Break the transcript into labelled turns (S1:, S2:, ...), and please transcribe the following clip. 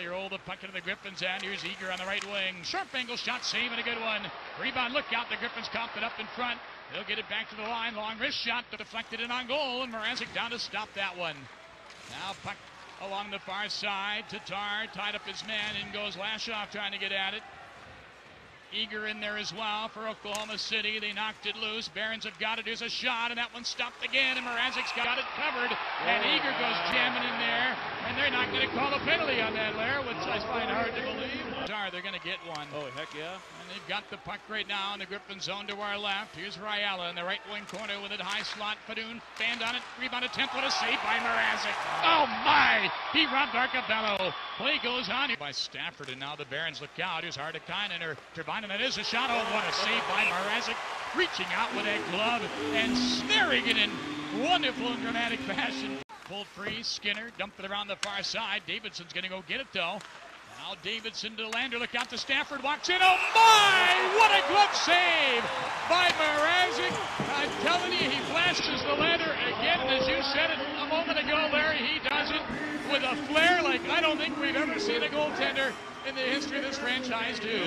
S1: they roll the puck into the Griffins' end. Here's Eager on the right wing. Sharp angle shot, save, and a good one. Rebound, look out. The Griffins copped it up in front. They'll get it back to the line. Long wrist shot, deflected in on goal, and Mrazek down to stop that one. Now puck along the far side. Tatar tied up his man. In goes Lashoff trying to get at it. Eager in there as well for Oklahoma City. They knocked it loose. Barons have got it. Here's a shot, and that one stopped again. And Mrazek's got it covered. And Eager goes jamming in there. And they're not going to call a penalty on that, Lair, which I find hard to believe. They're going to get one.
S2: Oh, heck yeah.
S1: And they've got the puck right now in the Griffin zone to our left. Here's Rajala in the right wing corner with it. High slot. Fedun fanned on it. Rebound attempt. What a save by Mrazek. Oh, my! He robbed Arcobello. Play goes on by Stafford, and now the Barons look out. Here's Hartikainen or Turbine, and that is a shot. Oh, what a save by Mrazek. Reaching out with that glove and snaring it in wonderful and dramatic fashion. Pulled free. Skinner dumped it around the far side. Davidson's going to go get it, though. Now Davidson to Lander. Look out to Stafford. Walks in. Oh, my! What a glove save by Mrazek. I'm telling you, he flashes the Lander again. And as you said it a moment ago, Larry, he does it with a flair like I don't think we've ever seen a goaltender in the history of this franchise do.